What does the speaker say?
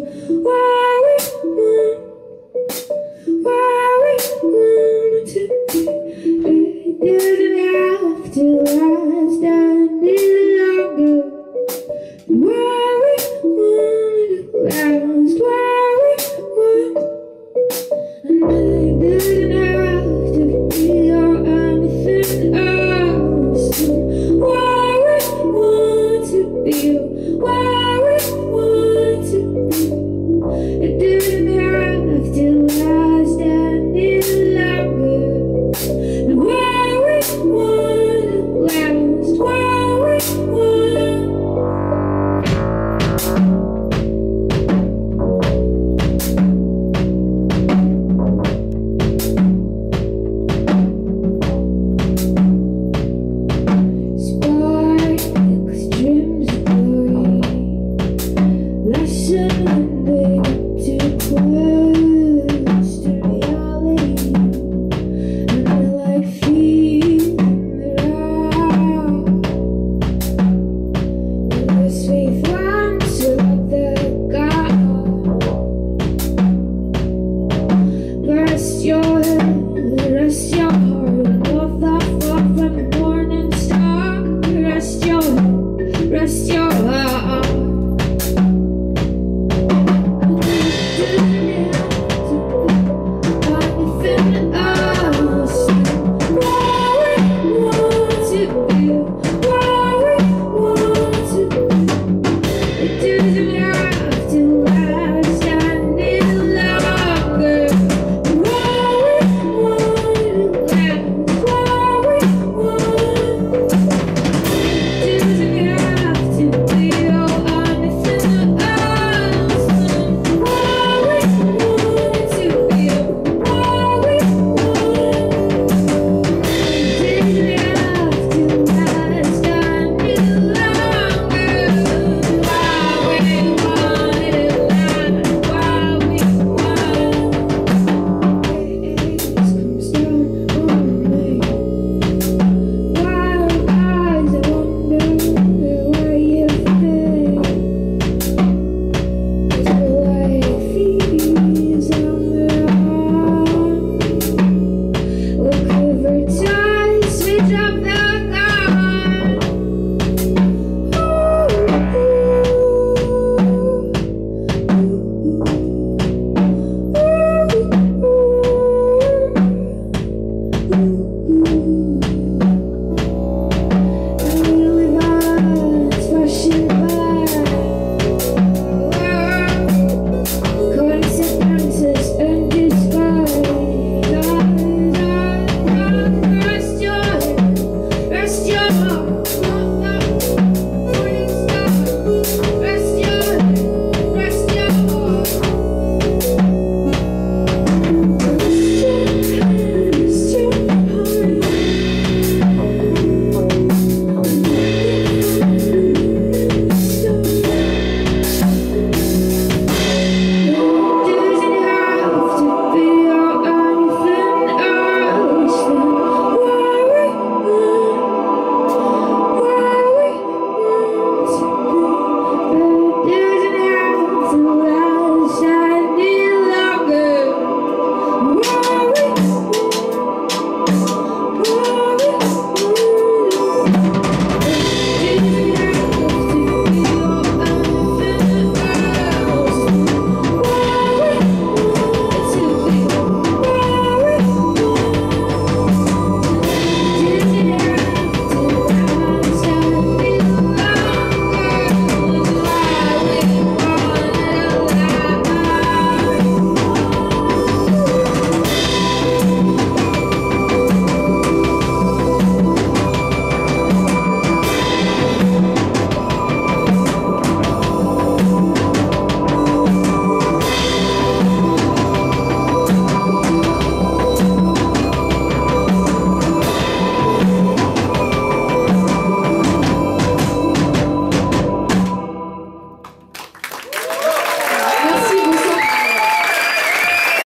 where we were.